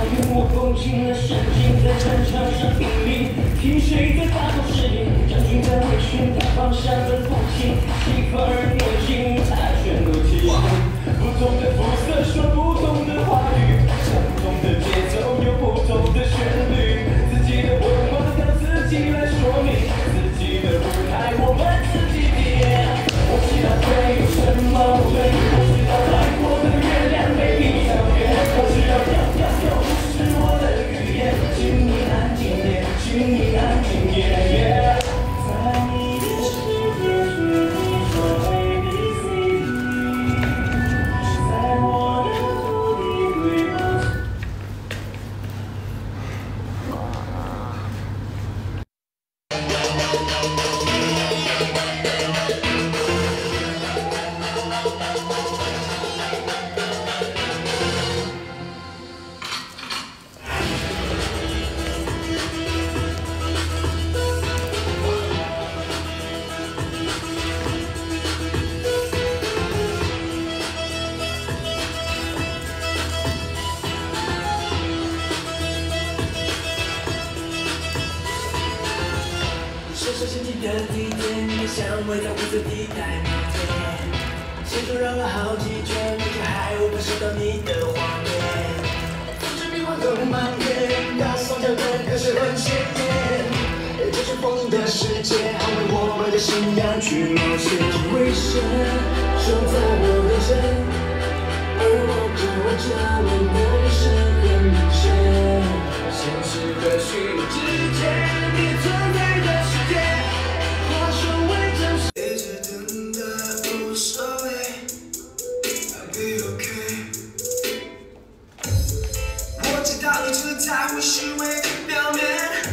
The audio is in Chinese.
他我共紧的神经在战场上拼命听谁在大吼誓言将军在队寻找方向深深陷进的地点，你的香味在灰色地带蔓延，线索绕了好几圈，你却还无法收到你的画面。复制变换更蔓延，大双脚的可是很鲜艳，这是封印的世界，捍卫我们的信仰去冒险。为神守在我的身，而我只我这为梦生很明显。现实和虚拟到底只在乎虚伪的表面。